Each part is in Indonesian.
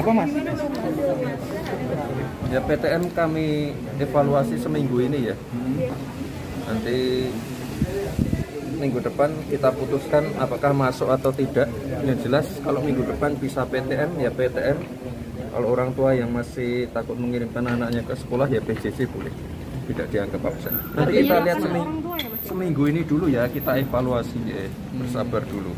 apa mas? Ya PTM kami evaluasi seminggu ini ya. Hmm. Nanti minggu depan kita putuskan apakah masuk atau tidak. Yang jelas kalau minggu depan bisa PTM ya PTM. Kalau orang tua yang masih takut mengirimkan anaknya ke sekolah ya PJJ boleh. Tidak dianggap absen. Nanti kita lihat seminggu, seminggu ini dulu ya kita evaluasi ya. Bersabar dulu.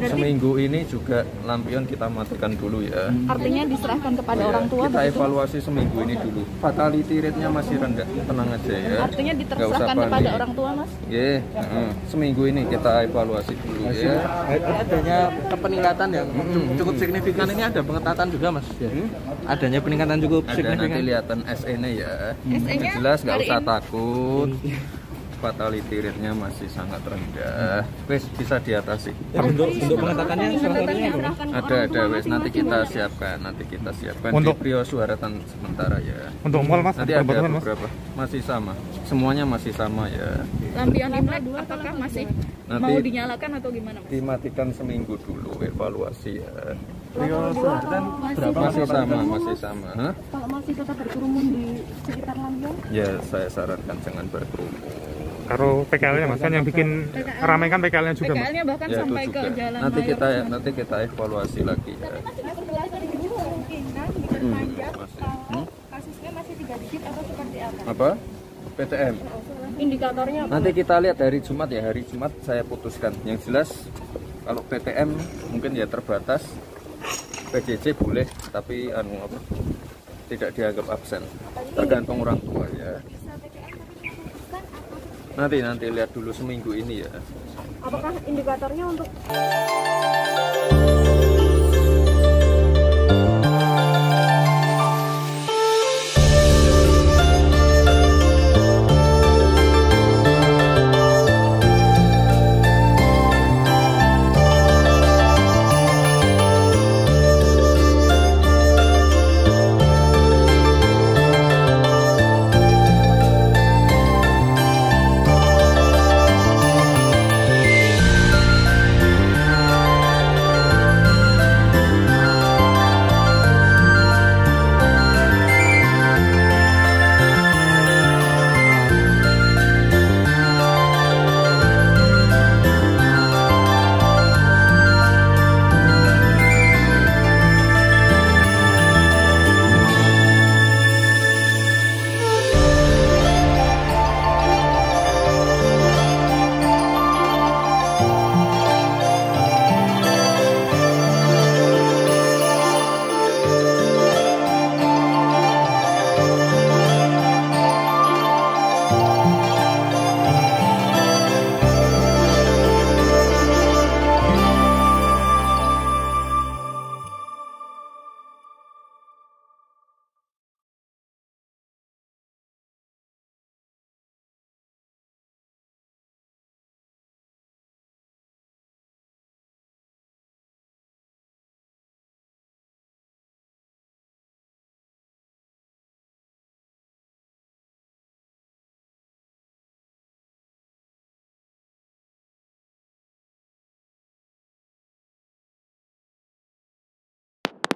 Seminggu ini juga lampion kita matikan dulu ya. Artinya diserahkan kepada Ya, orang tua kita begitu? evaluasi seminggu ini dulu. Fatality rate-nya masih rendah, tenang aja ya. Artinya diterserahkan kepada orang tua, Mas? Ya, heeh. seminggu ini kita evaluasi dulu ya. adanya peningkatan yang cukup signifikan ini ada pengetatan juga mas ya. adanya peningkatan cukup Ada nanti signifikan lihatan SE-nya ya. SE-nya Yang jelas nggak usah takut. Fatality rate-nya masih sangat rendah. Wes bisa diatasi. untuk untuk pengetatannya salah satunya apa Mas? Ada ada wes nanti kita siapkan, nanti kita siapkan Untuk- di Prio Suaratan sementara ya. Untuk mall mas, Nanti ada mas. beberapa masih sama. Semuanya masih sama ya. Lampion Imlek apakah masih Nanti- mau dinyalakan atau gimana, Mas? dimatikan seminggu dulu evaluasi ya Rio Suhardan berapa masih sama masih sama? Kalau masih tetap berkerumun di sekitar Lampion, ya saya sarankan jangan berkerumun Taruh PKL-nya mas, kan yang bikin ramai kan PKL-nya juga mas. PKL-nya bahkan ya sampai ke juga. jalan nanti kita nanti kita evaluasi lagi ya. kemungkinan Hmm, diperpanjang masih. kalau Hmm? kasusnya masih tiga digit atau seperti apa? apa? PTM Indikatornya apa? nanti kita lihat hari Jumat ya. Hari Jumat saya putuskan. Yang jelas kalau PTM mungkin ya terbatas. PJJ boleh tapi anu apa? Tidak dianggap absen. Tergantung orang tua ya nanti nanti lihat dulu seminggu ini ya. Apakah indikatornya untuk